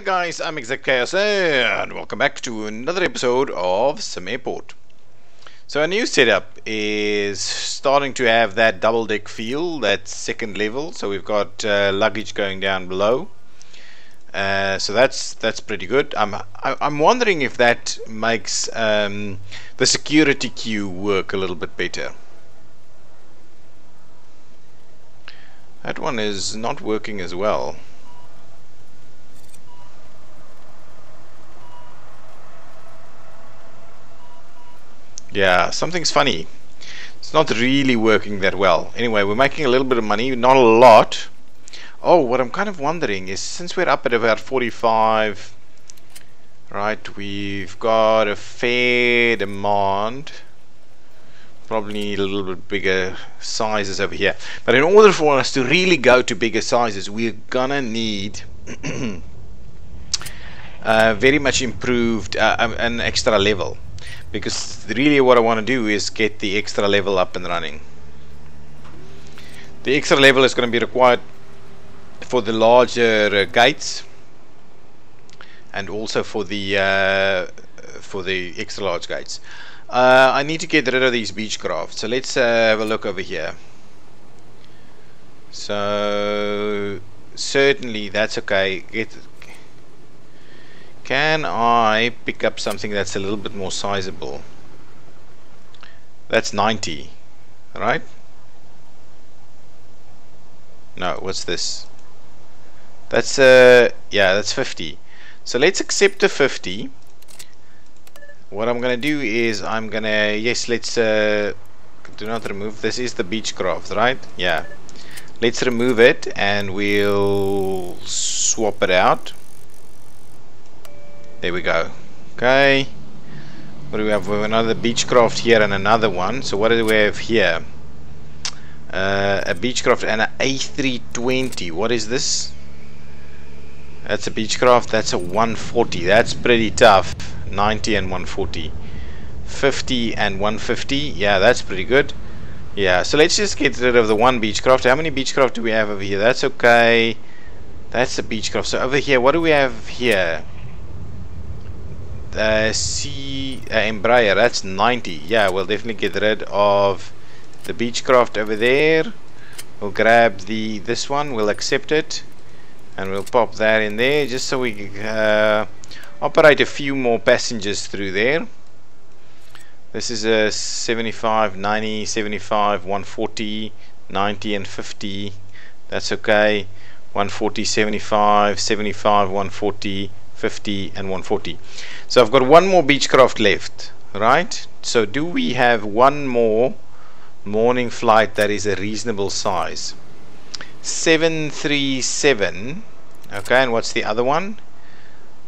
Hi guys, I'm Exact Chaos and welcome back to another episode of Sim Airport. So our new setup is starting to have that double deck feel, that second level. So we've got uh, luggage going down below. Uh, so that's that's pretty good. I'm I, am i am wondering if that makes um, the security queue work a little bit better. That one is not working as well. Yeah, something's funny. It's not really working that well. Anyway, we're making a little bit of money, not a lot. Oh, what I'm kind of wondering is since we're up at about 45, right, we've got a fair demand. Probably need a little bit bigger sizes over here. But in order for us to really go to bigger sizes, we're gonna need uh, very much improved, uh, um, an extra level because really what I want to do is get the extra level up and running. The extra level is going to be required for the larger uh, gates and also for the uh, for the extra large gates. Uh, I need to get rid of these Beechcraft so let's uh, have a look over here. So certainly that's okay. Get can I pick up something that's a little bit more sizable? That's 90, right? No, what's this? That's, uh, yeah, that's 50. So let's accept the 50. What I'm going to do is I'm going to, yes, let's, uh, do not remove, this is the Beechcraft, right? Yeah. Let's remove it and we'll swap it out. There we go. Okay. What do we have? We have another Beechcraft here and another one. So what do we have here? Uh, a Beechcraft and an A320. What is this? That's a Beechcraft. That's a 140. That's pretty tough. 90 and 140. 50 and 150. Yeah, that's pretty good. Yeah, so let's just get rid of the one Beechcraft. How many Beechcraft do we have over here? That's okay. That's a Beechcraft. So over here, what do we have here? Uh, C uh, Embraer that's 90 yeah we'll definitely get rid of the Beechcraft over there. We'll grab the this one we'll accept it and we'll pop that in there just so we uh, operate a few more passengers through there. This is a 75 90 75 140 90 and 50 that's okay. 140 75 75 140 50 and 140 so I've got one more Beechcraft left right? So do we have one more morning flight that is a reasonable size? 737 okay and what's the other one?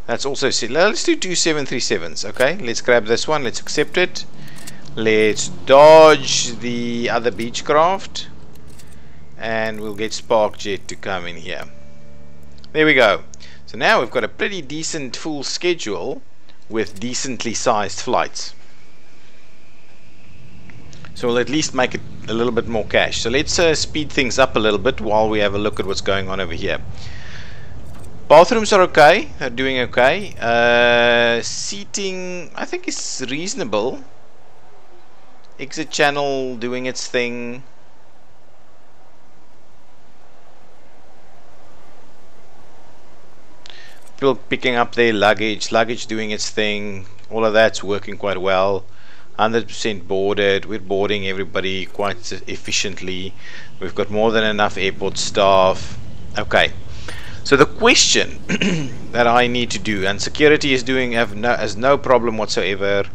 That's also let's do two 737s okay? Let's grab this one let's accept it. Let's dodge the other Beechcraft and we'll get Sparkjet to come in here. There we go so now we've got a pretty decent full schedule with decently sized flights. So we'll at least make it a little bit more cash. So let's uh, speed things up a little bit while we have a look at what's going on over here. Bathrooms are okay, they're doing okay. Uh, seating, I think is reasonable. Exit channel doing its thing. People picking up their luggage, luggage doing its thing, all of that's working quite well. 100% boarded, we're boarding everybody quite efficiently. We've got more than enough airport staff. Okay, so the question that I need to do, and security is doing have no, has no problem whatsoever.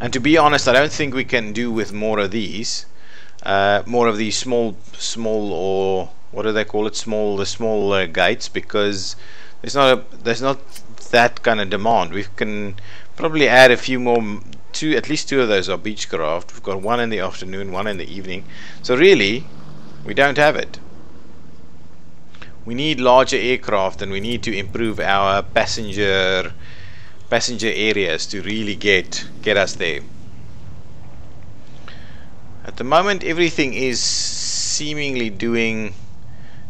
And to be honest, I don't think we can do with more of these, uh, more of these small, small or what do they call it? Small the small uh, gates because there's not a there's not that kind of demand. We can probably add a few more two at least two of those are Beechcraft. We've got one in the afternoon one in the evening. So really we don't have it. We need larger aircraft and we need to improve our passenger passenger areas to really get get us there. At the moment everything is seemingly doing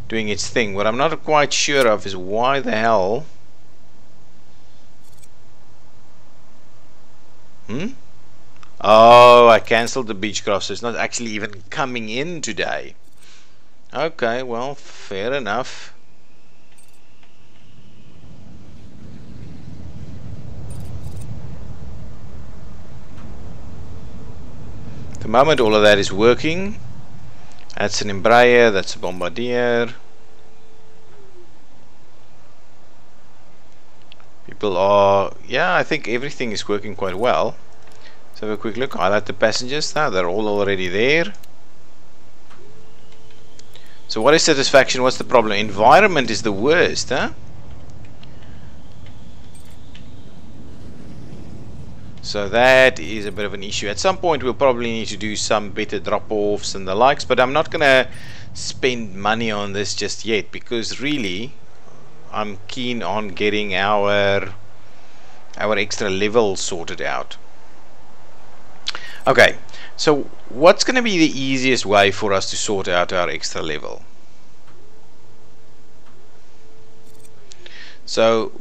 doing its thing. What I'm not quite sure of is why the hell Hmm? Oh, I cancelled the Beechcraft, so it's not actually even coming in today. Okay, well, fair enough. the moment all of that is working, that's an Embraer, that's a Bombardier. People are, yeah, I think everything is working quite well. Let's have a quick look, highlight the passengers now, they're all already there. So what is satisfaction, what's the problem? Environment is the worst, huh? So that is a bit of an issue. At some point we'll probably need to do some better drop-offs and the likes, but I'm not going to spend money on this just yet because really I'm keen on getting our our extra level sorted out. Okay, so what's going to be the easiest way for us to sort out our extra level? So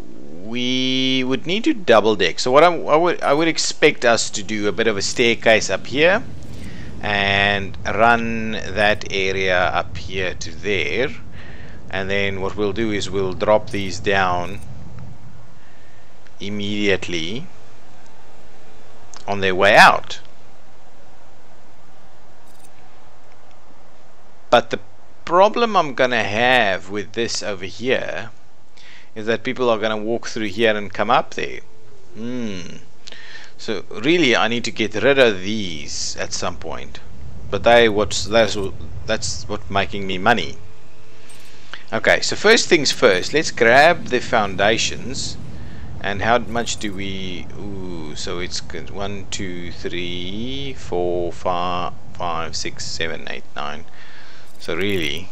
we would need to double deck. So what I'm, I would I would expect us to do a bit of a staircase up here and run that area up here to there and then what we'll do is we'll drop these down immediately on their way out but the problem I'm gonna have with this over here is that people are going to walk through here and come up there. Hmm. So really, I need to get rid of these at some point. But they what's that's that's what making me money. Okay, so first things first, let's grab the foundations. And how much do we? Ooh, so it's good. One, two, three, four, five, five, six, seven, eight, nine. So really,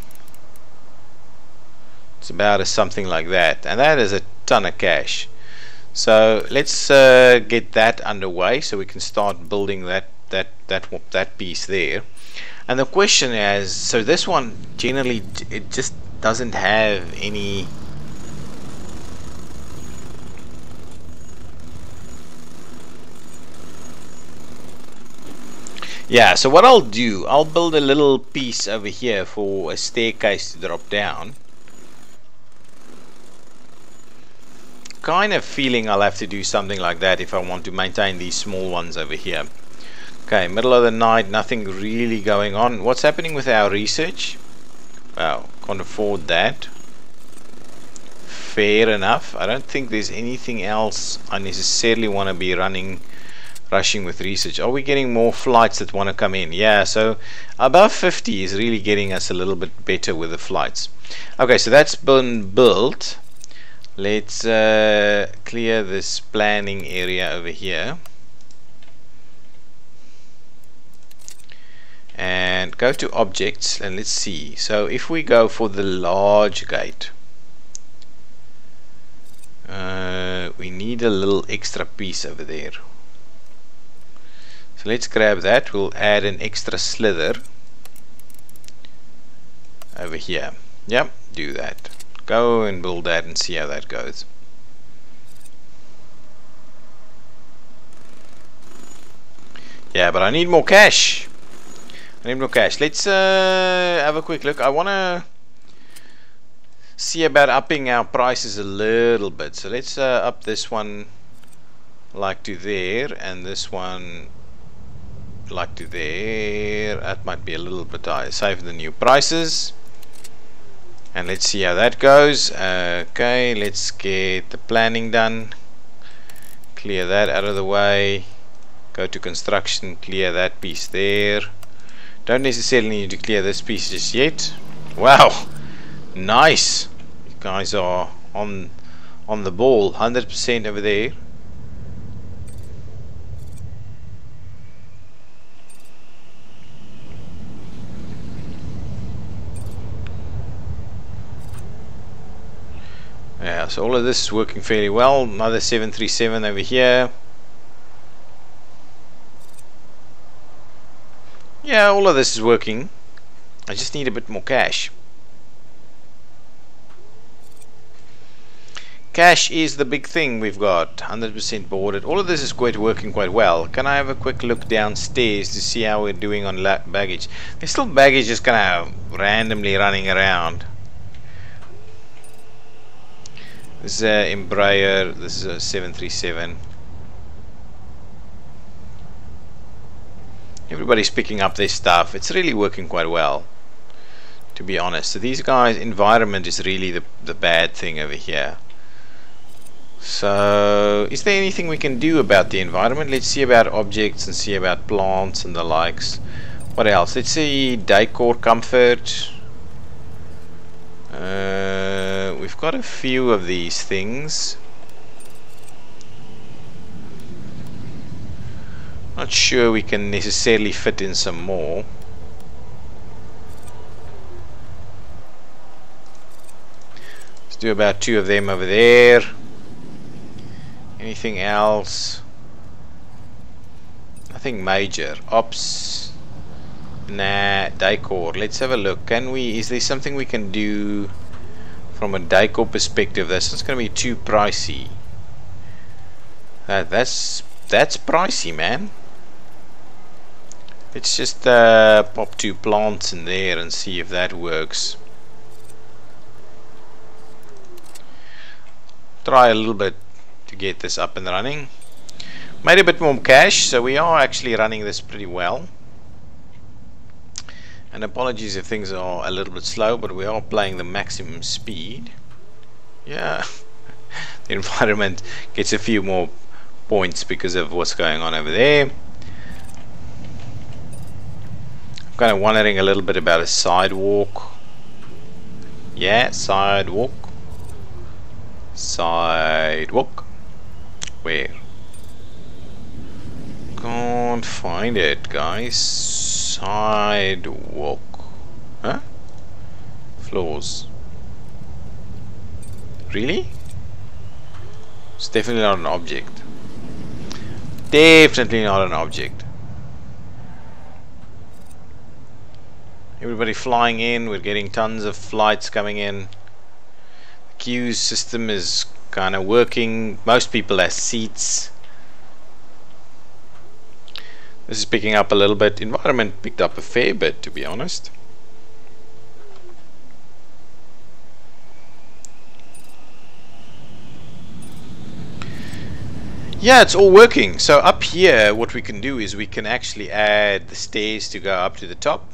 it's about a something like that and that is a ton of cash. So let's uh, get that underway so we can start building that that that that piece there. And the question is so this one generally it just doesn't have any yeah so what I'll do I'll build a little piece over here for a staircase to drop down kind of feeling I'll have to do something like that if I want to maintain these small ones over here. Okay, middle of the night, nothing really going on. What's happening with our research? Well, can't afford that. Fair enough. I don't think there's anything else I necessarily want to be running rushing with research. Are we getting more flights that want to come in? Yeah, so above 50 is really getting us a little bit better with the flights. Okay, so that's been built let's uh, clear this planning area over here. And go to objects and let's see. So if we go for the large gate uh, we need a little extra piece over there. So let's grab that. We'll add an extra slither over here. Yep do that go and build that and see how that goes. Yeah, but I need more cash. I need more cash. Let's uh, have a quick look. I want to see about upping our prices a little bit. So let's uh, up this one like to there and this one like to there. That might be a little bit high. Save the new prices and let's see how that goes. Okay let's get the planning done. Clear that out of the way. Go to construction clear that piece there. Don't necessarily need to clear this piece just yet. Wow nice. You guys are on on the ball 100% over there yeah so all of this is working fairly well. Another 737 over here. Yeah all of this is working. I just need a bit more cash. Cash is the big thing we've got 100% boarded. All of this is quite working quite well. Can I have a quick look downstairs to see how we're doing on baggage? There's still baggage just kind of randomly running around. This is a Embraer. This is a 737. Everybody's picking up their stuff. It's really working quite well to be honest. So these guys, environment is really the, the bad thing over here. So, is there anything we can do about the environment? Let's see about objects and see about plants and the likes. What else? Let's see decor comfort. Uh, we've got a few of these things. Not sure we can necessarily fit in some more. Let's do about two of them over there. Anything else? Nothing major. Ops. Nah, decor. Let's have a look. Can we, is there something we can do from a decor perspective? That's not going to be too pricey. Uh, that's, that's pricey, man. Let's just uh, pop two plants in there and see if that works. Try a little bit to get this up and running. Made a bit more cash, so we are actually running this pretty well. And apologies if things are a little bit slow, but we are playing the maximum speed. Yeah, the environment gets a few more points because of what's going on over there. I'm kind of wondering a little bit about a sidewalk. Yeah, sidewalk. Sidewalk. Where? Can't find it, guys. Sidewalk. Huh? Floors. Really? It's definitely not an object. Definitely not an object. Everybody flying in, we're getting tons of flights coming in. The queues system is kind of working. Most people have seats. This is picking up a little bit. Environment picked up a fair bit, to be honest. Yeah, it's all working. So up here, what we can do is we can actually add the stairs to go up to the top.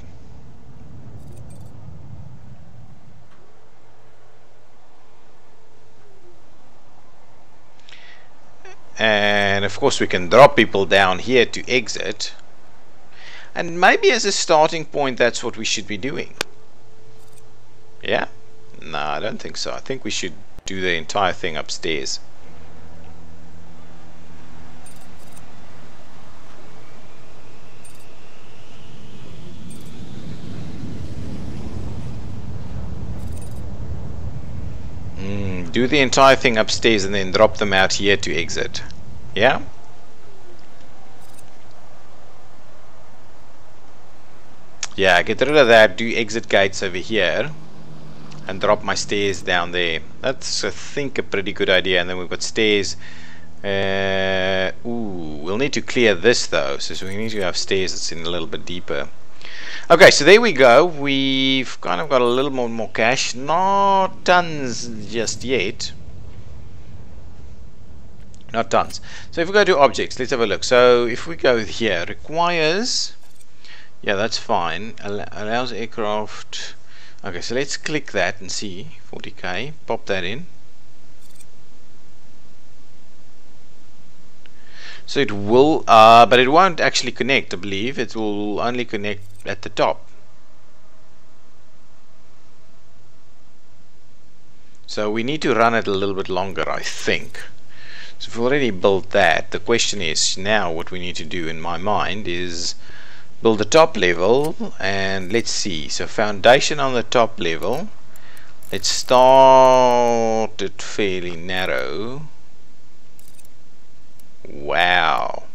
And of course we can drop people down here to exit. And maybe as a starting point that's what we should be doing. Yeah? No I don't think so. I think we should do the entire thing upstairs. Hmm, do the entire thing upstairs and then drop them out here to exit. Yeah? Yeah, get rid of that, do exit gates over here and drop my stairs down there. That's, I think, a pretty good idea. And then we've got stairs. Uh, ooh, we'll need to clear this though, so, we need to have stairs that's in a little bit deeper. Okay, so there we go. We've kind of got a little more, more cash. Not tons just yet. Not tons. So if we go to objects, let's have a look. So if we go here, requires... Yeah, that's fine. allows aircraft... Okay, so let's click that and see. 40k. Pop that in. So it will, uh, but it won't actually connect, I believe. It will only connect at the top. So we need to run it a little bit longer, I think. So we've already built that. The question is now what we need to do in my mind is build the top level and let's see. So foundation on the top level. Let's start it fairly narrow. Wow.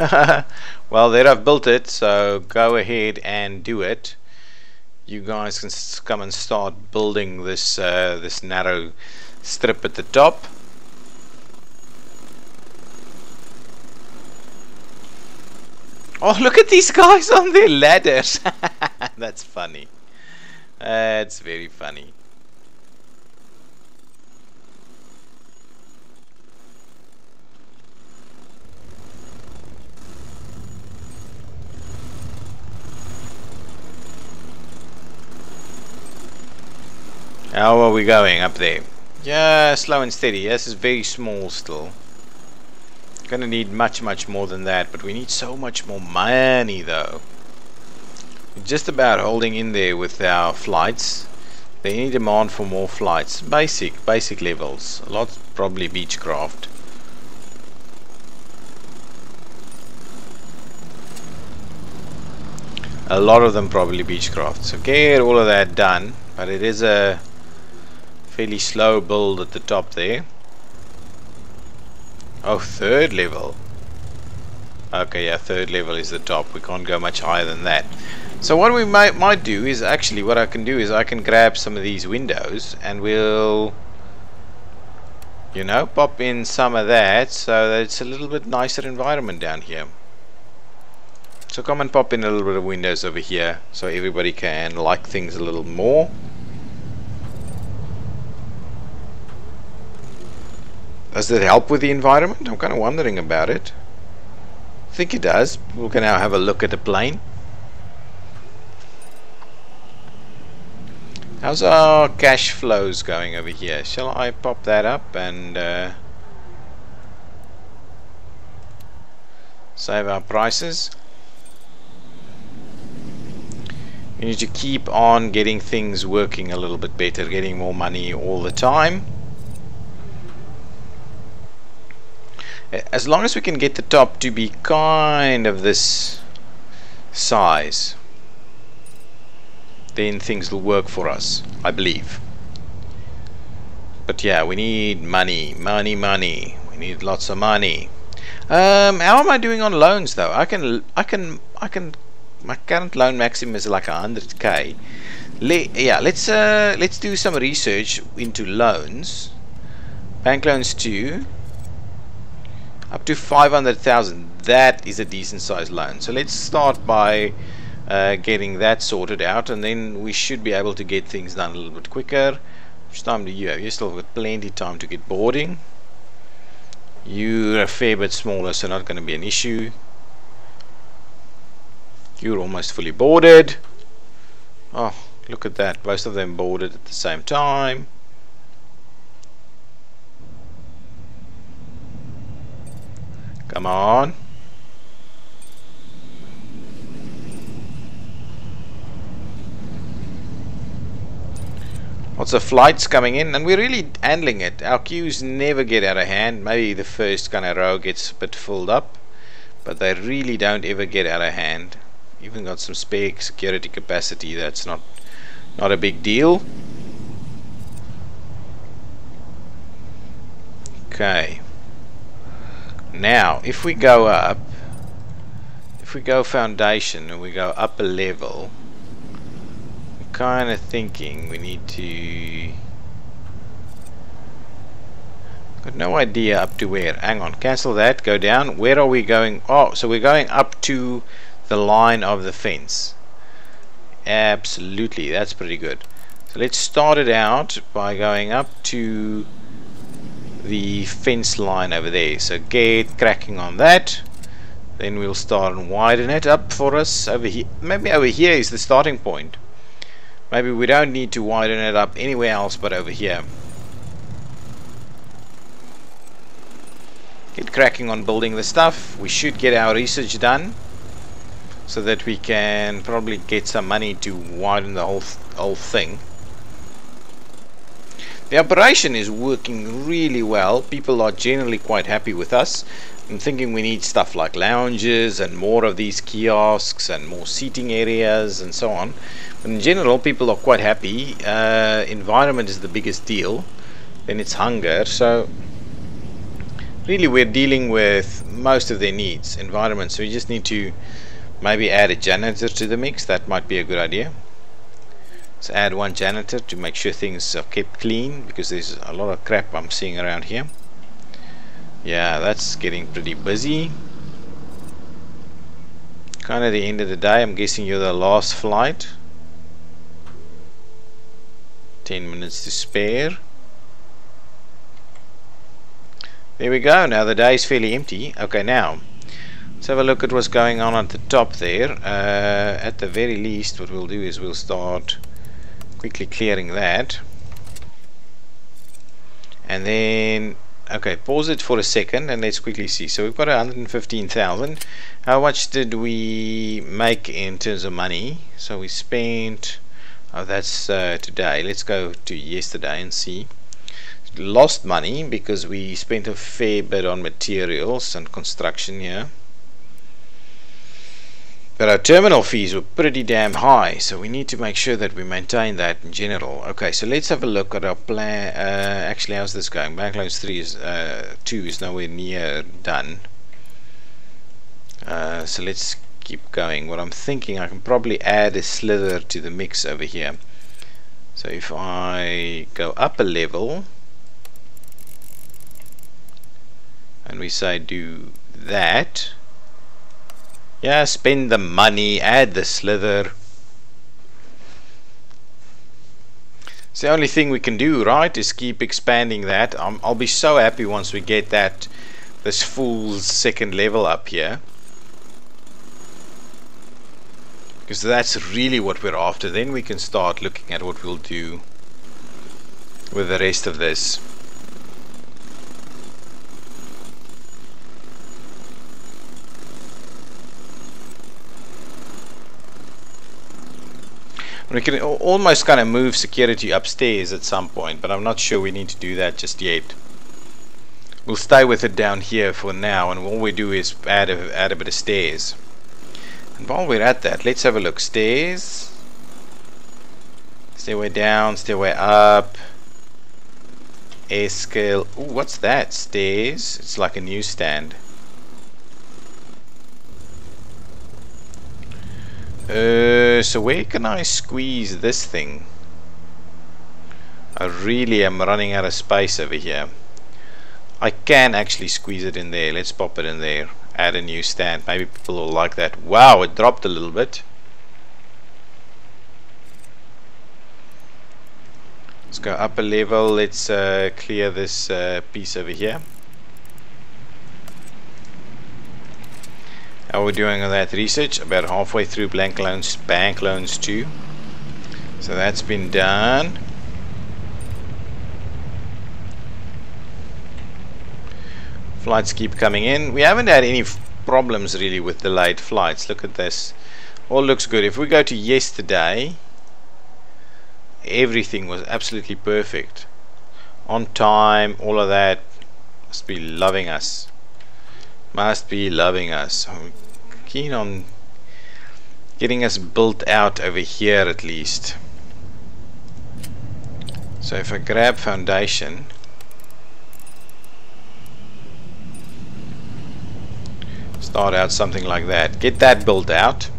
well, there I've built it, so go ahead and do it. You guys can come and start building this uh, this narrow strip at the top Oh, look at these guys on their ladders. That's funny. That's very funny. How are we going up there? Yeah, slow and steady. This is very small still. Gonna need much, much more than that, but we need so much more money though. We're just about holding in there with our flights. They need demand for more flights. Basic, basic levels. A lot probably Beechcraft. A lot of them probably Beechcraft. So get all of that done, but it is a fairly slow build at the top there. Oh, third level. Okay, yeah, third level is the top. We can't go much higher than that. So what we might might do is actually what I can do is I can grab some of these windows and we'll you know pop in some of that so that it's a little bit nicer environment down here. So come and pop in a little bit of windows over here so everybody can like things a little more. Does it help with the environment? I'm kind of wondering about it. I think it does. We can now have a look at the plane. How's our cash flows going over here? Shall I pop that up and uh, save our prices? We need to keep on getting things working a little bit better, getting more money all the time. As long as we can get the top to be kind of this size then things will work for us I believe. But yeah we need money money money. We need lots of money. Um, how am I doing on loans though? I can I can I can my current loan maximum is like 100k Le yeah let's uh, let's do some research into loans. Bank loans too up to 500,000 that is a decent sized loan. So let's start by uh, getting that sorted out and then we should be able to get things done a little bit quicker. Which time do you have? you still got plenty of time to get boarding. You're a fair bit smaller so not going to be an issue. You're almost fully boarded. Oh look at that. Most of them boarded at the same time Come on. Lots of flights coming in and we're really handling it. Our queues never get out of hand. Maybe the first kind of row gets a bit filled up. But they really don't ever get out of hand. Even got some spare security capacity. That's not not a big deal. Okay. Now, if we go up, if we go foundation and we go up a level, I'm kind of thinking we need to... Got no idea up to where. Hang on, cancel that, go down. Where are we going? Oh, so we're going up to the line of the fence. Absolutely, that's pretty good. So let's start it out by going up to the fence line over there. So get cracking on that. Then we'll start and widen it up for us over here maybe over here is the starting point. Maybe we don't need to widen it up anywhere else but over here. Get cracking on building the stuff. We should get our research done so that we can probably get some money to widen the whole, th whole thing the operation is working really well. People are generally quite happy with us. I'm thinking we need stuff like lounges and more of these kiosks and more seating areas and so on. But in general, people are quite happy. Uh, environment is the biggest deal. Then it's hunger. So really we're dealing with most of their needs. Environment. So we just need to maybe add a janitor to the mix. That might be a good idea. Let's add one janitor to make sure things are kept clean because there's a lot of crap I'm seeing around here. Yeah, that's getting pretty busy. Kind of the end of the day. I'm guessing you're the last flight. 10 minutes to spare. There we go. Now the day is fairly empty. Okay, now let's have a look at what's going on at the top there. Uh, at the very least, what we'll do is we'll start quickly clearing that. And then okay pause it for a second and let's quickly see. So we've got 115,000 how much did we make in terms of money? So we spent oh that's uh, today. Let's go to yesterday and see. Lost money because we spent a fair bit on materials and construction here but our terminal fees were pretty damn high, so we need to make sure that we maintain that in general. Okay, so let's have a look at our plan. Uh, actually, how's this going? Bank loans 3 is, uh, 2 is nowhere near done. Uh, so let's keep going. What I'm thinking, I can probably add a slither to the mix over here. So if I go up a level, and we say do that, yeah, spend the money, add the slither. It's the only thing we can do, right, is keep expanding that. Um, i will be so happy once we get that, this full second level up here. Because that's really what we're after. Then we can start looking at what we'll do with the rest of this. We can almost kind of move security upstairs at some point, but I'm not sure we need to do that just yet. We'll stay with it down here for now, and all we do is add a, add a bit of stairs. And while we're at that, let's have a look. Stairs. Stairway down, stairway up. Air scale. Ooh, what's that? Stairs. It's like a newsstand. Uh, so where can I squeeze this thing? I really am running out of space over here. I can actually squeeze it in there. Let's pop it in there. Add a new stand. Maybe people will like that. Wow, it dropped a little bit. Let's go up a level. Let's uh, clear this uh, piece over here. How are we doing that research? About halfway through blank loans, bank loans 2. So that's been done. Flights keep coming in. We haven't had any problems really with delayed flights. Look at this. All looks good. If we go to yesterday, everything was absolutely perfect. On time, all of that. Must be loving us must be loving us. I'm keen on getting us built out over here at least. So if I grab foundation start out something like that. Get that built out.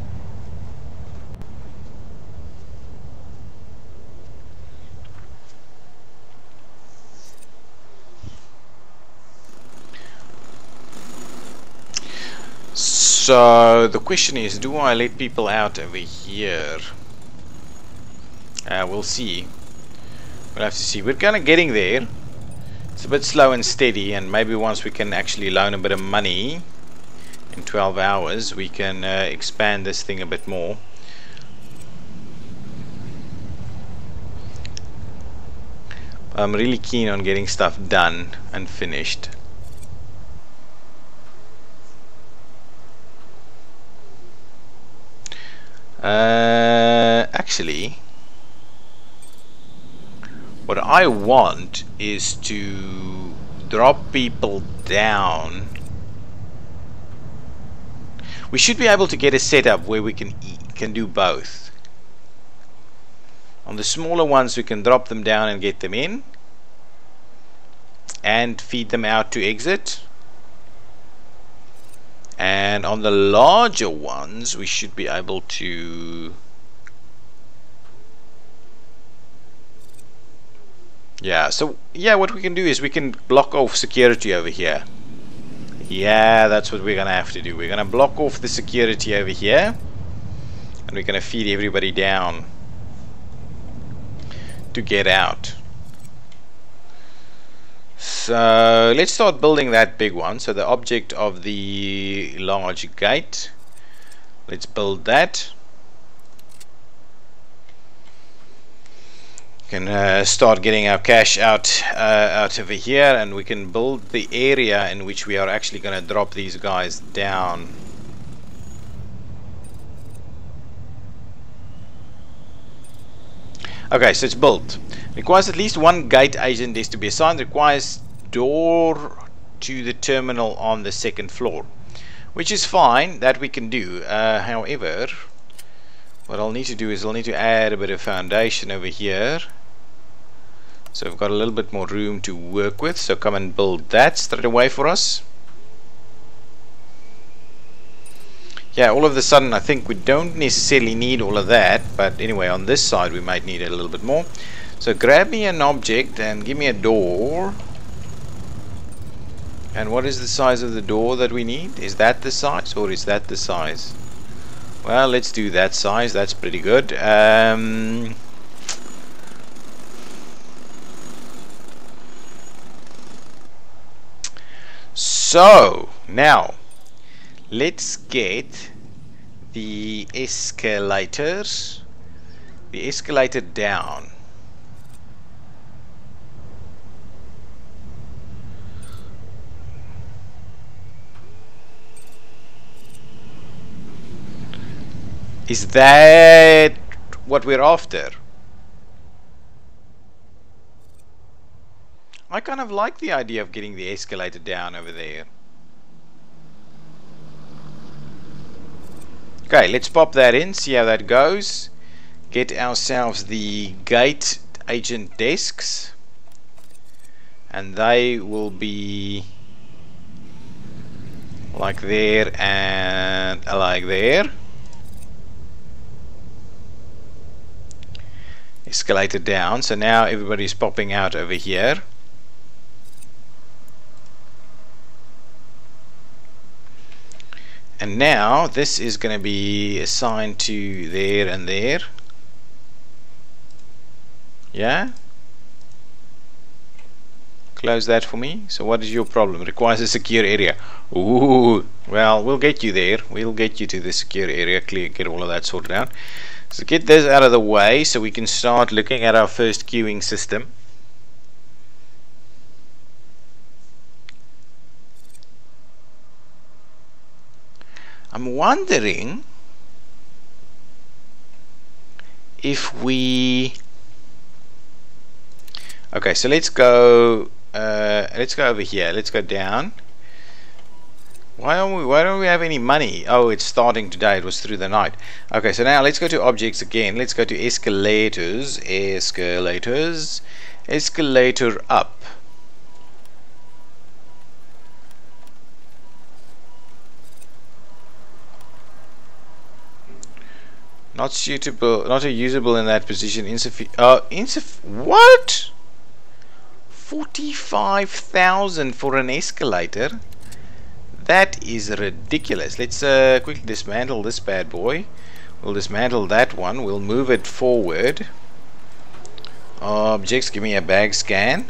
So the question is, do I let people out over here? Uh, we'll see. We'll have to see. We're kind of getting there. It's a bit slow and steady, and maybe once we can actually loan a bit of money in 12 hours, we can uh, expand this thing a bit more. I'm really keen on getting stuff done and finished. Uh, actually, what I want is to drop people down. We should be able to get a setup where we can can do both. On the smaller ones, we can drop them down and get them in, and feed them out to exit and on the larger ones we should be able to yeah so yeah what we can do is we can block off security over here. Yeah that's what we're gonna have to do. We're gonna block off the security over here and we're gonna feed everybody down to get out. So let's start building that big one. So the object of the large gate, let's build that. can uh, start getting our cash out uh, out over here and we can build the area in which we are actually going to drop these guys down okay so it's built requires at least one gate agent is to be assigned requires door to the terminal on the second floor which is fine that we can do. Uh, however what I'll need to do is I'll need to add a bit of foundation over here. So we've got a little bit more room to work with so come and build that straight away for us. Yeah all of a sudden I think we don't necessarily need all of that but anyway on this side we might need a little bit more. So grab me an object and give me a door and what is the size of the door that we need? Is that the size or is that the size? Well let's do that size. That's pretty good. Um, So, now, let's get the escalators, the escalator down. Is that what we're after? I kind of like the idea of getting the escalator down over there. Okay, let's pop that in, see how that goes. Get ourselves the gate agent desks. And they will be like there and like there. Escalator down, so now everybody's popping out over here. and now this is going to be assigned to there and there. Yeah? Close that for me. So what is your problem? Requires a secure area. Ooh, well we'll get you there. We'll get you to the secure area clear get all of that sorted out so get this out of the way so we can start looking at our first queuing system. I'm wondering if we okay so let's go uh, let's go over here. Let's go down why don't we why don't we have any money oh it's starting today it was through the night okay so now let's go to objects again let's go to escalators escalators escalator up Not suitable, not usable in that position. Insufficient. Uh, insuff. What? 45,000 for an escalator? That is ridiculous. Let's uh, quickly dismantle this bad boy. We'll dismantle that one. We'll move it forward. Objects, give me a bag scan.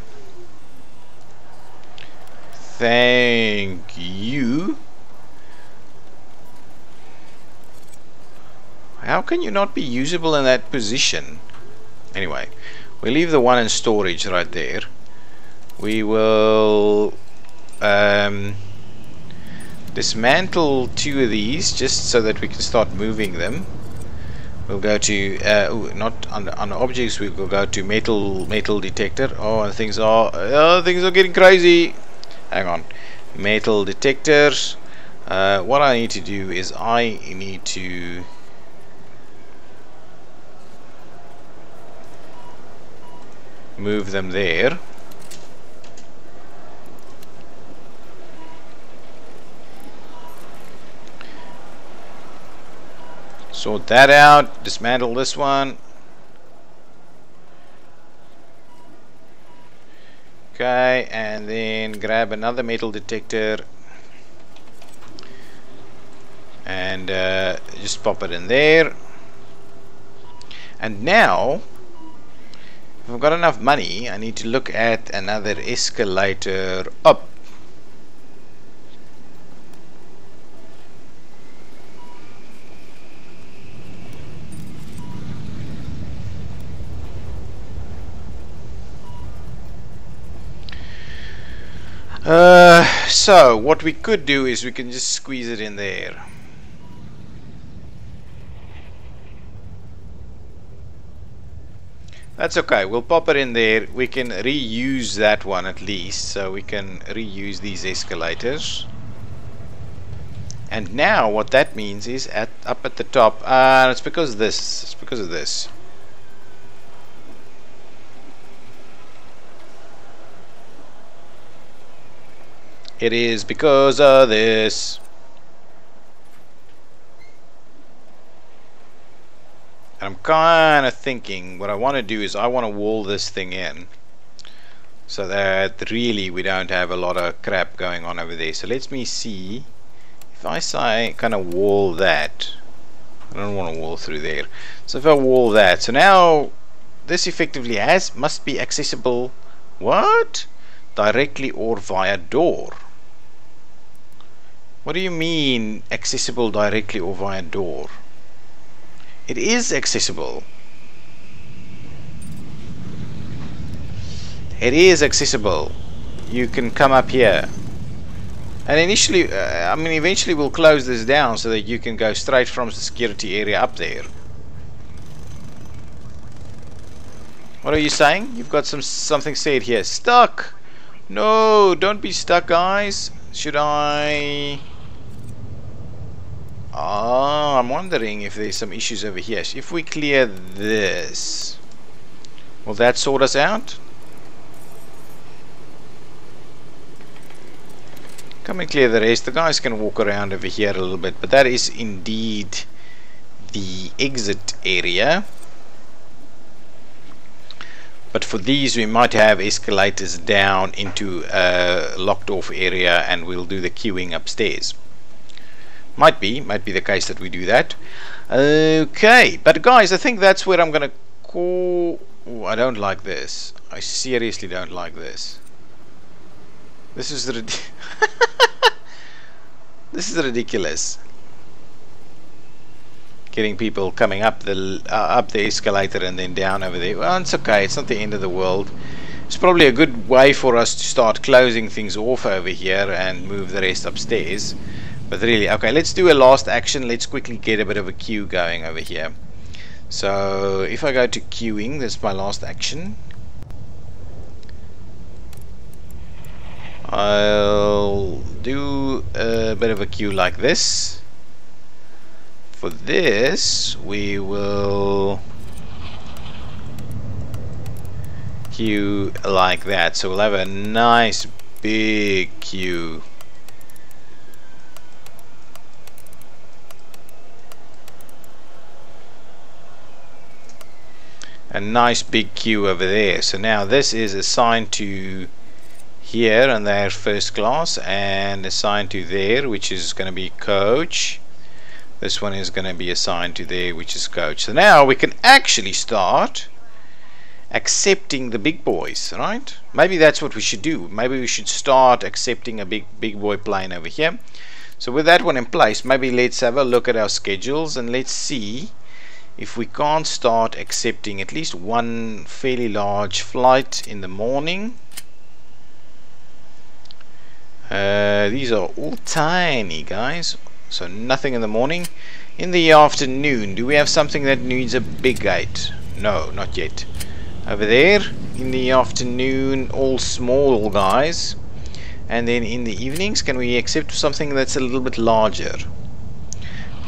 Thank you. How can you not be usable in that position? Anyway, we leave the one in storage right there. We will um, dismantle two of these just so that we can start moving them. We'll go to uh, ooh, not on, objects. We will go to metal metal detector. Oh, things are oh, things are getting crazy. Hang on, metal detectors. Uh, what I need to do is I need to move them there sort that out. Dismantle this one. Okay and then grab another metal detector. And uh, just pop it in there. And now if I've got enough money I need to look at another escalator. Up Uh, so what we could do is we can just squeeze it in there. That's okay, we'll pop it in there. We can reuse that one at least, so we can reuse these escalators. And now what that means is at up at the top, uh, it's because this, it's because of this. It is because of this. And I'm kind of thinking what I want to do is I want to wall this thing in so that really we don't have a lot of crap going on over there. So let me see if I say kind of wall that. I don't want to wall through there. So if I wall that, so now this effectively has must be accessible. What? Directly or via door. What do you mean accessible directly or via door? It is accessible. It is accessible. You can come up here. And initially, uh, I mean, eventually we'll close this down so that you can go straight from the security area up there. What are you saying? You've got some something said here. Stuck! No, don't be stuck, guys. Should I... Oh, I'm wondering if there's some issues over here. If we clear this, will that sort us out? Come and clear the rest. The guys can walk around over here a little bit, but that is indeed the exit area. But for these we might have escalators down into a locked off area and we'll do the queuing upstairs. Might be, might be the case that we do that. Okay, but guys, I think that's where I'm gonna call. Ooh, I don't like this. I seriously don't like this. This is this is ridiculous. Getting people coming up the uh, up the escalator and then down over there. Well, it's okay. It's not the end of the world. It's probably a good way for us to start closing things off over here and move the rest upstairs. But really, okay, let's do a last action. Let's quickly get a bit of a queue going over here. So if I go to queuing, that's my last action. I'll do a bit of a queue like this. For this, we will queue like that. So we'll have a nice big queue a nice big queue over there. So now this is assigned to here and there first class and assigned to there which is going to be coach. This one is going to be assigned to there which is coach. So now we can actually start accepting the big boys right? Maybe that's what we should do. Maybe we should start accepting a big big boy plane over here. So with that one in place maybe let's have a look at our schedules and let's see if we can't start accepting at least one fairly large flight in the morning uh, these are all tiny guys. So nothing in the morning. In the afternoon do we have something that needs a big gate? No not yet. Over there in the afternoon all small guys. And then in the evenings can we accept something that's a little bit larger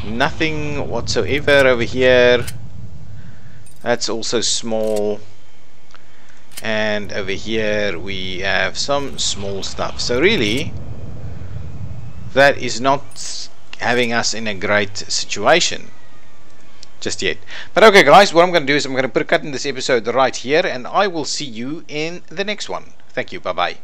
nothing whatsoever over here that's also small and over here we have some small stuff so really that is not having us in a great situation just yet. But okay, guys, what I'm going to do is I'm going to put a cut in this episode right here, and I will see you in the next one. Thank you. Bye bye.